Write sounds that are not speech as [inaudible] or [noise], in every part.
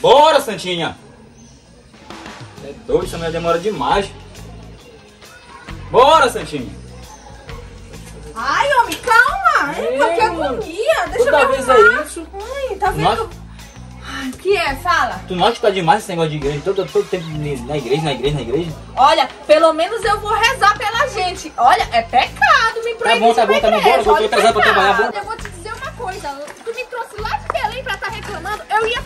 Bora, Santinha! É doido, essa mulher demora demais. Bora, Santinha! Ai, homem, calma! É, Ai, que agonia! Deixa Toda eu me vez arrumar. é isso. Ai, tá vendo? Nossa. Ai, o que é? Fala. Tu não acha que tá demais esse negócio de igreja? Todo, todo tempo na igreja, na igreja, na igreja? Olha, pelo menos eu vou rezar pela gente. Olha, é pecado me proibir bom, tá de ir bom, tá bom. Bora, eu Olha, atrasado pra trabalhar, Eu vou te dizer uma coisa, tu me trouxe lá de Belém pra estar reclamando, eu ia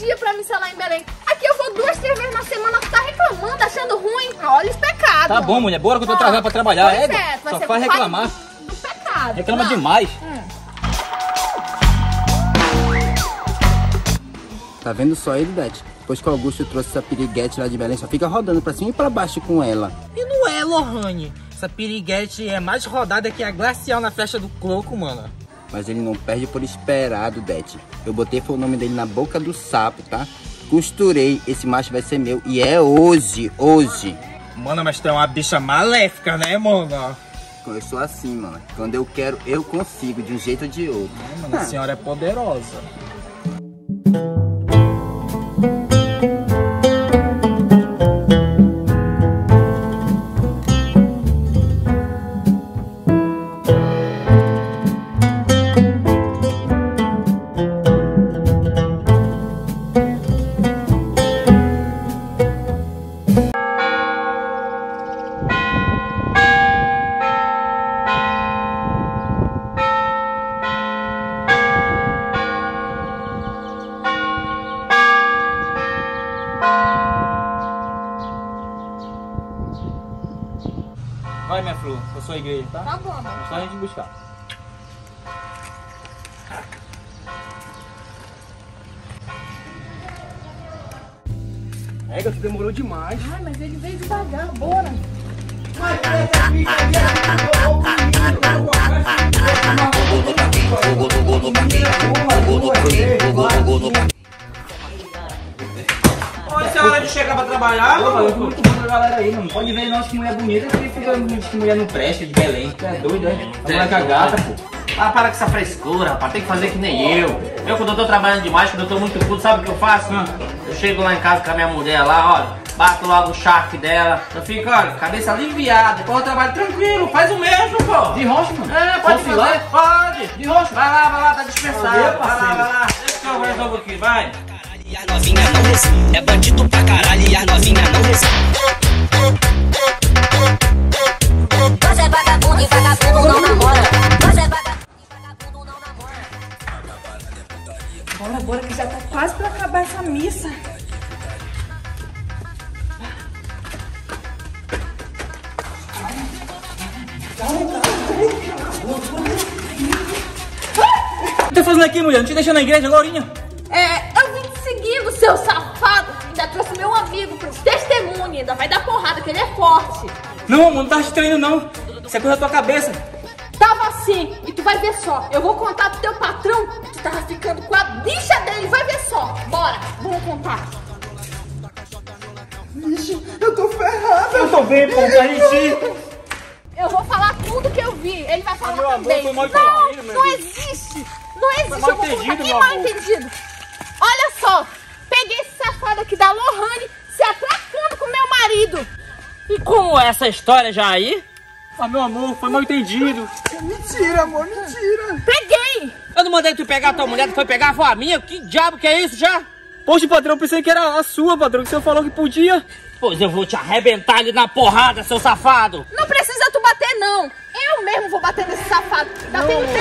dia pra missa lá em Belém. Aqui eu vou duas, três vezes na semana, tu tá reclamando, achando ruim. Olha os pecados. Tá bom, mulher, bora que eu tô atrasado pra trabalhar. É, é, só faz reclamar. Do, do pecado. Reclama Não. demais. Tá vendo só ele, Beth? Depois que o Augusto trouxe essa piriguete lá de Belém, só fica rodando pra cima e pra baixo com ela. E não é, Lohane. Essa piriguete é mais rodada que a glacial na festa do coco, mano. Mas ele não perde por esperado, Beth. Eu botei foi o nome dele na boca do sapo, tá? Costurei, esse macho vai ser meu. E é hoje, hoje. Mano, mas tu é uma bicha maléfica, né, mano? Eu sou assim, mano. Quando eu quero, eu consigo, de um jeito ou de outro. Mano, a senhora é poderosa. Minha flor, eu sou a igreja, tá? Tá bom. É só a gente buscar. Ega, tu demorou demais. Ai, mas ele veio devagar, bora. Oi, essa é hora chegar pra trabalhar, Pô, eu fui muito bom pra galera aí, mano. Pode ver nós que mulher bonita que fica diz que mulher não presta de Belém. Tu é doido, é? A mulher com a gata, pô. Ah, para com essa frescura, rapaz. Tem que fazer que nem eu. Eu, quando eu tô trabalhando demais, quando eu tô muito puto, sabe o que eu faço? Eu chego lá em casa com a minha mulher lá, olha, bato logo o charque dela. Eu fico, olha, cabeça aliviada. Depois eu trabalho tranquilo. Faz o mesmo, pô. De rocha, mano. É, pode Posso fazer, pode. De rocha. Vai lá, vai lá, tá dispensado. Vai lá, vai lá. Deixa que eu resolvo aqui, vai. E as novinha não resiste. É bandido pra caralho e as novinha não resiste. Você é vagabundo e vagabundo não namora. Você é vagabundo e vagabundo não namora. Bora, bora, que já tá quase pra acabar essa missa. O que tá fazendo aqui, mulher? Não te deixando na igreja agora? Seu safado. Ainda trouxe meu amigo pro testemunho. Ainda vai dar porrada, que ele é forte. Não, amor, não tá estranho não. Isso é coisa da tua cabeça. Tava assim, e tu vai ver só. Eu vou contar pro teu patrão que tu tava ficando com a bicha dele. Vai ver só. Bora, vamos contar. Eu tô ferrada. Eu tô bem, pô, a gente... Eu vou falar tudo que eu vi. Ele vai falar meu amor, também. foi mal não, entendido, meu não existe. Não existe. eu vou entendido, contar. Que meu mal amor. entendido? Olha só. Safado aqui da Lohane se atracando com meu marido. E como é essa história já aí? Ah, meu amor, foi mal entendido. Mentira, amor, mentira. Peguei. Eu não mandei tu pegar a tua mulher, tu foi pegar foi a minha? Que diabo que é isso já? Poxa, patrão, pensei que era a sua, patrão, que o senhor falou que podia. Pois eu vou te arrebentar ali na porrada, seu safado. Não precisa tu bater, não. Eu mesmo vou bater nesse safado. Já tem um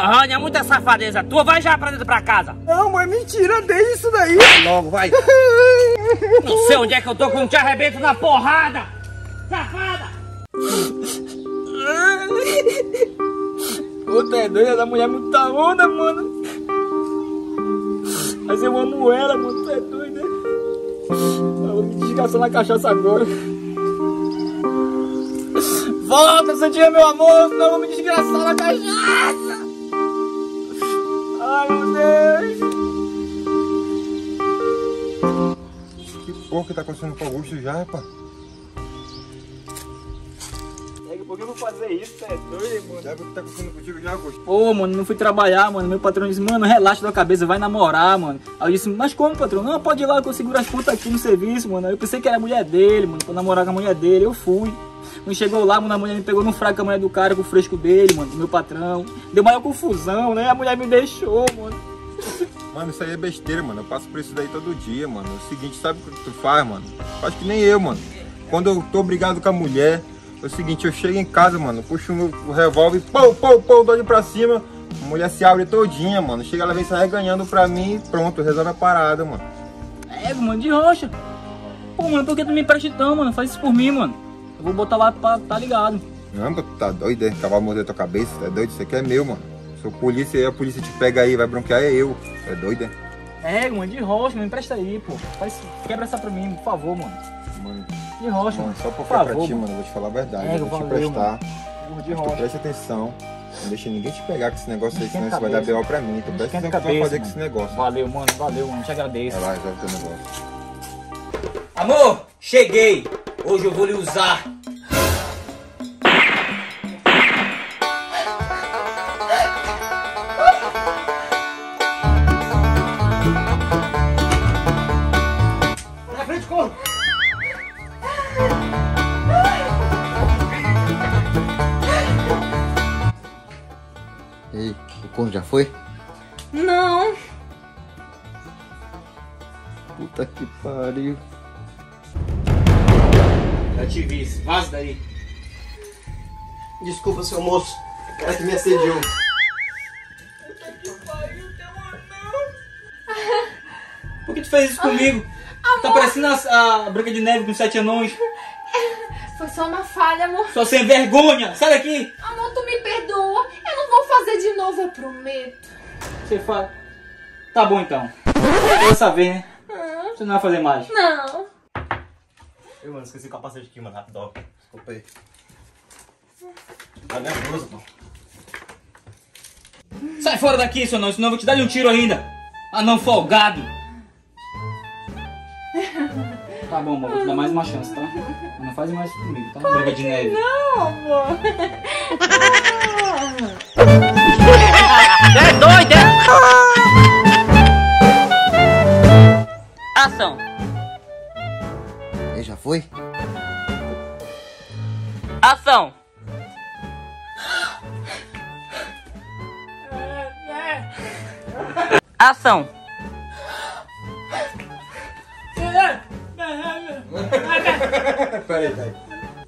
Lohane, é muita safadeza tua. Vai já pra dentro pra casa. Não, é mentira. Deixa isso daí. Logo, vai. [laughs] Não sei onde é que eu tô quando te arrebento na porrada. Safada. Puta, é doida, essa mulher é muito da onda, mano. Mas eu amo ela, mano, tu é doida. Eu vou me desgastar na cachaça agora. Volta, Santinha, meu amor, senão eu vou me desgraçar na cachaça. Deus. Que porra que tá acontecendo com o Augusto já, rapaz? Pega, porque eu vou fazer isso, é doido, mano. O que tá acontecendo contigo já, Augusto? Pô, mano, não fui trabalhar, mano. Meu patrão disse, mano, relaxa da cabeça, vai namorar, mano. Aí eu disse, mas como, patrão? Não, pode ir lá que eu seguro as putas aqui no serviço, mano. Aí eu pensei que era a mulher dele, mano, pra namorar com a mulher dele. Eu fui. Quando chegou lá, mano, a mulher me pegou no fraco a mulher do cara, com o fresco dele, mano, do meu patrão. Deu maior confusão, né? A mulher me deixou, mano. Mano, isso aí é besteira, mano. Eu passo por isso daí todo dia, mano. É o seguinte, sabe o que tu faz, mano? Faz que nem eu, mano. Quando eu tô brigado com a mulher, é o seguinte, eu chego em casa, mano, puxo o meu revólver, pô, pô, pô, dou de pra cima. A mulher se abre todinha, mano. Chega, ela vem se arreganhando pra mim e pronto, resolve a parada, mano. É, mano, de rocha. Pô, mano, por que tu me empresta então, mano? Faz isso por mim, mano. Eu vou botar lá pra tá ligado. Não, tu tá doido, é? Cavalo morder tua cabeça, tá doido? Isso aqui é meu, mano. Sou polícia e a polícia te pega aí, vai bronquear, é eu. É doido, é? É, mano, de rocha, me empresta aí, pô. Faz, quebra essa pra mim, por favor, mano. Mano, De rocha, mano mano. só por por ficar pra favor, ti, mano. mano, eu vou te falar a verdade. É, eu vou te emprestar. Porra, De rocha. presta atenção. Não deixa ninguém te pegar com esse negócio aí, senão isso vai dar. B.O. pra mim. Não presta atenção o que tu vai fazer com esse mano. negócio. Valeu, mano, valeu, mano. Te agradeço. Vai lá, resolve teu negócio. Amor, cheguei. Hoje eu vou lhe usar. Ei, o corno já foi? Não. Puta que pariu. Já te vi, vaza daí. Desculpa, seu moço. O cara que me assediou. Por que tu fez isso comigo? Tá parecendo a, a Branca de Neve com sete anões. Foi só uma falha, amor. Só sem vergonha. Sai daqui. Amor, tu me perdoa. Não fazer de novo, eu prometo. Você fala. Tá bom então. Dessa vez, né? Você não vai fazer mais. Não. Eu, mano, esqueci o capacete aqui, mano. Rapidão. Desculpa aí. Tá nervoso, pô. Sai fora daqui, seu não, senão eu vou te dar um tiro ainda. Anão folgado. Tá bom, amor, vou te dar mais uma chance, tá? Não faz mais isso comigo, tá? Branca de neve. Não, amor. [laughs] É doido, é? Ação. Ei, já foi? Ação. Ação. [laughs] Peraí, peraí.